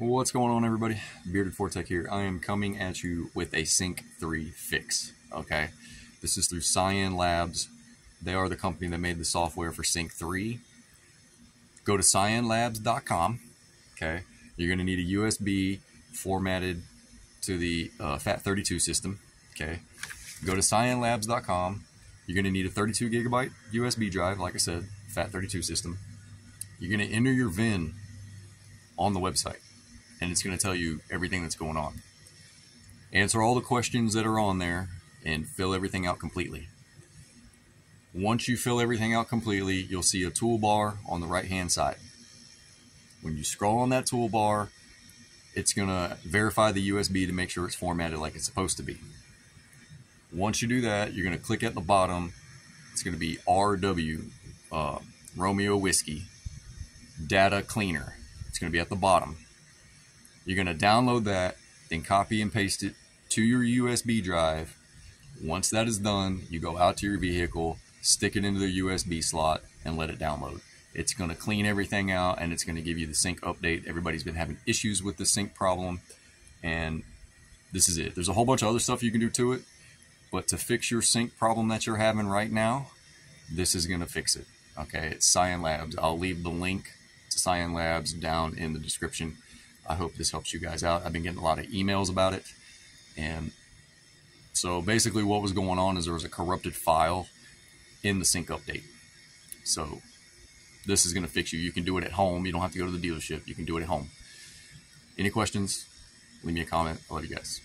What's going on, everybody? Bearded Ford Tech here. I am coming at you with a Sync 3 fix. Okay, this is through Cyan Labs. They are the company that made the software for Sync 3. Go to cyanlabs.com. Okay, you're going to need a USB formatted to the uh, FAT32 system. Okay, go to cyanlabs.com. You're going to need a 32 gigabyte USB drive, like I said, FAT32 system. You're going to enter your VIN on the website and it's going to tell you everything that's going on. Answer all the questions that are on there and fill everything out completely. Once you fill everything out completely, you'll see a toolbar on the right hand side. When you scroll on that toolbar, it's going to verify the USB to make sure it's formatted like it's supposed to be. Once you do that, you're going to click at the bottom. It's going to be RW, uh, Romeo Whiskey, Data Cleaner. It's going to be at the bottom. You're going to download that, then copy and paste it to your USB drive. Once that is done, you go out to your vehicle, stick it into the USB slot, and let it download. It's going to clean everything out and it's going to give you the sync update. Everybody's been having issues with the sync problem, and this is it. There's a whole bunch of other stuff you can do to it, but to fix your sync problem that you're having right now, this is going to fix it. Okay, it's Cyan Labs. I'll leave the link to Cyan Labs down in the description. I hope this helps you guys out. I've been getting a lot of emails about it. And so basically, what was going on is there was a corrupted file in the sync update. So this is going to fix you. You can do it at home. You don't have to go to the dealership. You can do it at home. Any questions? Leave me a comment. I love you guys.